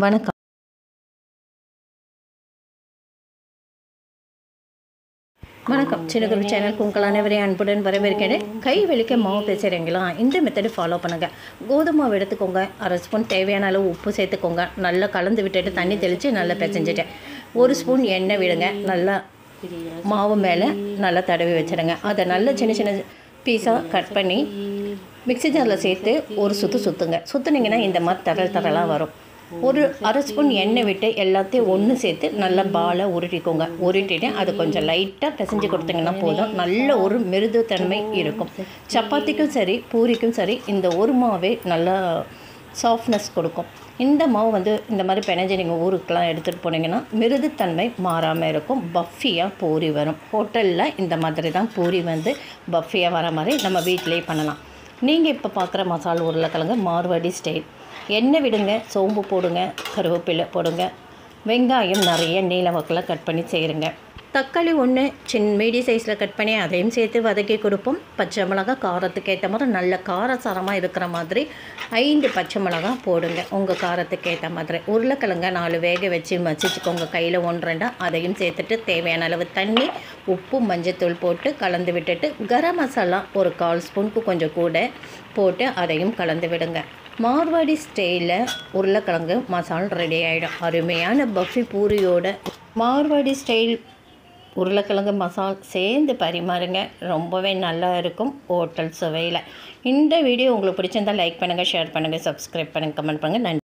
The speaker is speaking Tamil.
வணக்கம். வணக்கம். சின்னகுரு சேனலுக்கு உங்கள் அனைவரையும் அன்புடன் வரவேற்கிறேன். கை வெளிக்க மாவு பேசுகிறீங்களா இந்த மெத்தடு ஃபாலோ பண்ணுங்கள் கோதுமை மாவு எடுத்துக்கோங்க. அரை ஸ்பூன் தேவையான அளவு உப்பு சேர்த்துக்கோங்க. நல்லா கலந்து விட்டுட்டு தண்ணி தெளித்து நல்லா பிசைஞ்சிட்டேன் ஒரு ஸ்பூன் எண்ணெய் விடுங்க. நல்லா மாவு மேலே நல்லா தடவி வச்சிடுங்க அதை நல்லா சின்ன சின்ன பீஸாக கட் பண்ணி மிக்ஸி ஜாரில் சேர்த்து ஒரு சுற்று சுற்றுங்க சுற்றுனீங்கன்னா இந்த மாதிரி தரல் தரலாக வரும். ஒரு அரை ஸ்பூன் எண்ணெய் விட்டு எல்லாத்தையும் ஒன்று சேர்த்து நல்லா பாலை உருட்டிக்கோங்க. உருட்டிட்டு அது கொஞ்சம் லைட்டாக பிசைஞ்சு கொடுத்தீங்கன்னா போதும். நல்ல ஒரு மிருதுத்தன்மை இருக்கும். சப்பாத்திக்கும் சரி பூரிக்கும் சரி இந்த ஒரு மாவே நல்லா சாஃப்ட்னஸ் கொடுக்கும். இந்த மாவு வந்து இந்த மாதிரி பிணைஞ்சு நீங்கள் ஊருக்கெலாம் எடுத்துகிட்டு போனீங்கன்னா மிருதுத்தன்மை மாறாமல் இருக்கும். பஃபியாக பூரி வரும். ஹோட்டலில் இந்த மாதிரி தான் பூரி வந்து பஃபியாக வர மாதிரி நம்ம வீட்டிலேயே பண்ணலாம். நீங்கள் இப்போ பார்க்குற மசாலா உருளைக்கிழங்கு மார்வாடி ஸ்டைல். எண்ணெய் விடுங்க சோம்பு போடுங்க கருவேப்பிலை போடுங்க வெங்காயம் நிறைய நீல வாக்கில் கட் பண்ணி செய்கிறங்க தக்காளி ஒன்று சின் மீடி சைஸில் கட் பண்ணி அதையும் சேர்த்து வதக்கி கொடுப்போம். பச்சை மிளகா காரத்துக்கு ஏற்ற மாதிரி நல்ல காரசாரமாக இருக்கிற மாதிரி ஐந்து பச்சை மிளகா போடுங்க. உங்கள் காரத்துக்கு ஏற்ற மாதிரி. உருளைக்கிழங்க நாலு வேக வச்சு மசிச்சுக்கோங்க. கையில் ஒன்றுண்டா அதையும் சேர்த்துட்டு தேவையான அளவு தண்ணி உப்பு மஞ்சத்தூள் போட்டு கலந்து விட்டுட்டு கரம் மசாலா ஒரு கால் ஸ்பூனுக்கு கொஞ்சம் கூட போட்டு அதையும் கலந்து விடுங்க. மார்வாடி ஸ்டைலில் உருளைக்கிழங்கு மசால் ரெடி ஆகிடும் அருமையான பஃபி பூரியோட மார்வாடி ஸ்டைல் உருளைக்கிழங்கு மசால் சேர்ந்து பரிமாறுங்க. ரொம்பவே நல்லா இருக்கும் ஹோட்டல் சுவையில். இந்த வீடியோ உங்களுக்கு பிடிச்சிருந்தால் லைக் பண்ணுங்கள் ஷேர் பண்ணுங்கள் சப்ஸ்கிரைப் பண்ணுங்கள் கமெண்ட் பண்ணுங்கள் நன்றி.